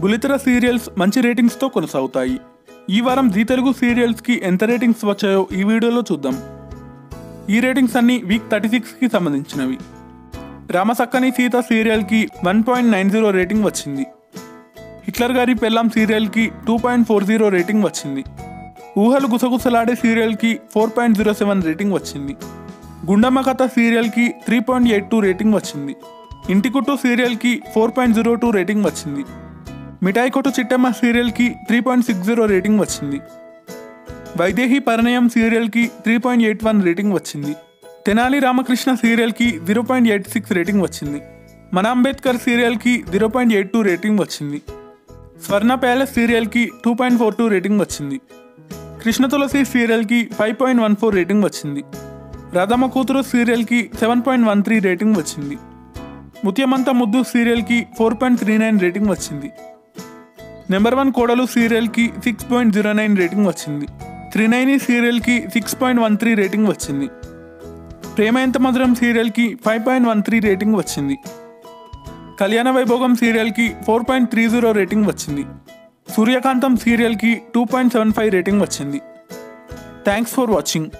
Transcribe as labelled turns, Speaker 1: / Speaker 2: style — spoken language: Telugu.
Speaker 1: బులితెర సీరియల్స్ మంచి రేటింగ్స్తో కొనసాగుతాయి. ఈ వారం జీ తెలుగు సీరియల్స్కి ఎంత రేటింగ్స్ వచ్చాయో ఈ వీడియోలో చూద్దాం. ఈ రేటింగ్స్ అన్ని వీక్ థర్టీ సిక్స్కి సంబంధించినవి. Ramasakkani Seetha సీరియల్కి one point nine zero rating వచ్చింది. హిట్లర్ గారి పెళ్ళాం సీరియల్కి two point four zero rating వచ్చింది. ఊహలు గుసగుసలాడే సీరియల్కి four point zero seven rating వచ్చింది. గుండమ్మ కథ సీరియల్కి three point eight two rating వచ్చింది. Inti Kuttu సీరియల్కి four point zero two rating వచ్చింది. మిఠాయి కొట్టు Chittamma సీరియల్కి three point six zero rating వచ్చింది. వైదేహి పరిణయం సీరియల్కి three point eight one rating వచ్చింది. Tenali Ramakrishna సీరియల్కి zero point eight six rating వచ్చింది. మన Ambedkar సీరియల్కి zero point eight two rating వచ్చింది. Swarna palace సీరియల్కి two point four two rating వచ్చింది. Krishna Tulasi సీరియల్కి five point one four rating వచ్చింది. రాధమ్మ కూతురు సీరియల్కి seven point one three rating వచ్చింది. ముత్యమంత ముద్దు సీరియల్కి four point three nine rating వచ్చింది. నెంబర్ వన్ కోడలు సీరియల్కి six point zero nine rating వచ్చింది. Trinayani సీరియల్కి six point one three rating వచ్చింది. ప్రేమ ఎంత మధురం సీరియల్కి five point one three rating వచ్చింది. కళ్యాణ Vaibhogam సీరియల్కి four point three zero rating వచ్చింది. Suryakantham సీరియల్కి two point seven five rating వచ్చింది. Thanks for watching.